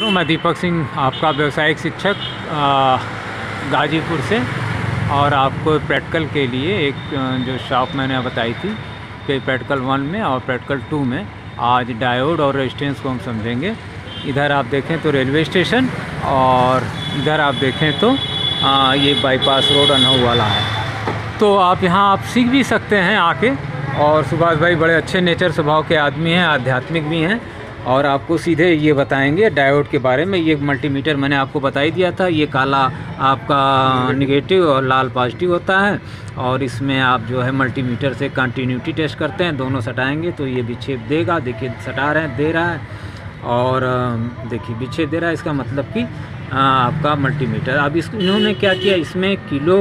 मित्रों मैं दीपक सिंह आपका व्यवसायिक शिक्षक गाजीपुर से। और आपको प्रैक्टिकल के लिए एक जो शॉप मैंने बताई थी कि प्रैक्टिकल वन में और प्रैक्टिकल टू में आज डायोड और रेजिस्टेंस को हम समझेंगे। इधर आप देखें तो रेलवे स्टेशन और इधर आप देखें तो आ, ये बाईपास रोड अनहू वाला है। तो आप यहाँ आप सीख भी सकते हैं आके और सुभाष भाई बड़े अच्छे नेचर स्वभाव के आदमी हैं आध्यात्मिक भी हैं। और आपको सीधे ये बताएँगे डायोड के बारे में। ये मल्टीमीटर मैंने आपको बता ही दिया था। ये काला आपका निगेटिव और लाल पॉजिटिव होता है। और इसमें आप जो है मल्टीमीटर से कंटिन्यूटी टेस्ट करते हैं। दोनों सटाएँगे तो ये विक्षेप देगा। देखिए, सटा रहे हैं, दे रहा है। और देखिए, विक्षेप दे रहा है। इसका मतलब कि आपका मल्टीमीटर अब इस इन्होंने क्या किया? इसमें किलो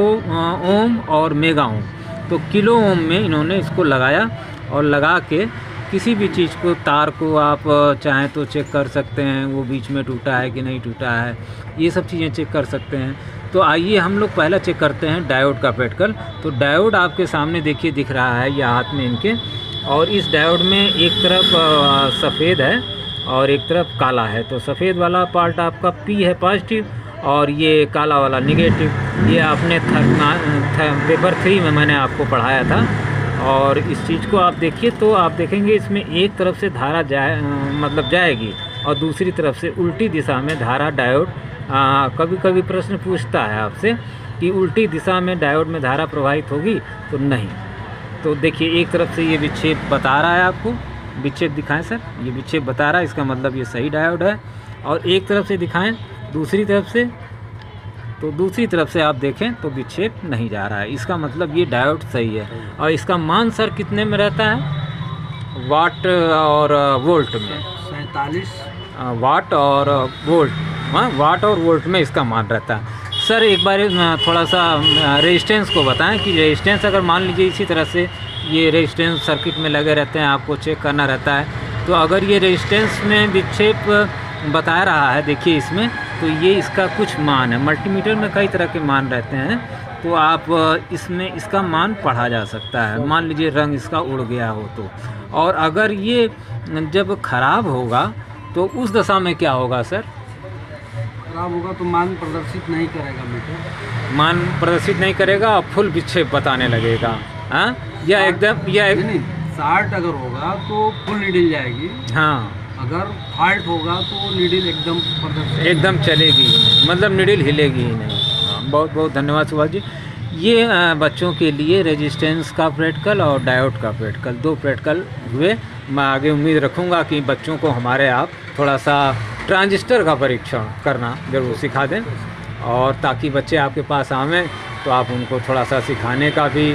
ओम और मेगा ओम। तो किलो ओम में इन्होंने इसको लगाया और लगा के किसी भी चीज़ को, तार को आप चाहें तो चेक कर सकते हैं, वो बीच में टूटा है कि नहीं टूटा है, ये सब चीज़ें चेक कर सकते हैं। तो आइए हम लोग पहला चेक करते हैं डायोड का पेटकल। तो डायोड आपके सामने देखिए दिख रहा है, ये हाथ में इनके, और इस डायोड में एक तरफ़ सफ़ेद है और एक तरफ़ काला है। तो सफ़ेद वाला पार्ट आपका पी है पॉजिटिव और ये काला वाला निगेटिव। ये आपने पेपर थ्री में मैंने आपको पढ़ाया था। और इस चीज़ को आप देखिए तो आप देखेंगे इसमें एक तरफ़ से धारा जाए मतलब जाएगी और दूसरी तरफ़ से उल्टी दिशा में धारा डायोड कभी कभी प्रश्न पूछता है आपसे कि उल्टी दिशा में डायोड में धारा प्रवाहित होगी तो नहीं। तो देखिए, एक तरफ़ से ये विक्षेप बता रहा है आपको। विक्षेप दिखाएँ सर, ये विक्षेप बता रहा है, इसका मतलब ये सही डायोड है। और एक तरफ़ से दिखाएँ, दूसरी तरफ़ से तो दूसरी तरफ़ से आप देखें तो विक्षेप नहीं जा रहा है। इसका मतलब ये डायोड सही है। और इसका मान सर कितने में रहता है? वाट और वोल्ट में। सैंतालीस। वाट और वोल्ट। हाँ वाट और वोल्ट में इसका मान रहता है। सर एक बार थोड़ा सा रेजिस्टेंस को बताएँ कि रेजिस्टेंस अगर मान लीजिए इसी तरह से ये रेजिस्टेंस सर्किट में लगे रहते हैं आपको चेक करना रहता है। तो अगर ये रेजिस्टेंस में विक्षेप बता रहा है देखिए इसमें तो ये इसका कुछ मान है। मल्टीमीटर में कई तरह के मान रहते हैं। तो आप इसमें इसका मान पढ़ा जा सकता है। मान लीजिए रंग इसका उड़ गया हो तो। और अगर ये जब खराब होगा तो उस दशा में क्या होगा सर? खराब होगा तो मान प्रदर्शित नहीं करेगा मीटर। मान प्रदर्शित नहीं करेगा और फुल विक्षेप बताने लगेगा। हाँ? या एकदम या नहीं एक, नहीं साठ अगर होगा तो फुल नीडल जाएगी। हाँ। अगर फाल्ट होगा तो नीडल एकदम एकदम चलेगी ही नहीं। मतलब निडिल हिलेगी ही नहीं। हाँ, बहुत बहुत धन्यवाद सुभाष जी। ये बच्चों के लिए रेजिस्टेंस का प्रैक्टिकल और डायोड का प्रैक्टिकल दो प्रैक्टिकल हुए। मैं आगे उम्मीद रखूँगा कि बच्चों को हमारे आप थोड़ा सा ट्रांजिस्टर का परीक्षण करना ज़रूर सिखा दें। और ताकि बच्चे आपके पास आवें तो आप उनको थोड़ा सा सिखाने का भी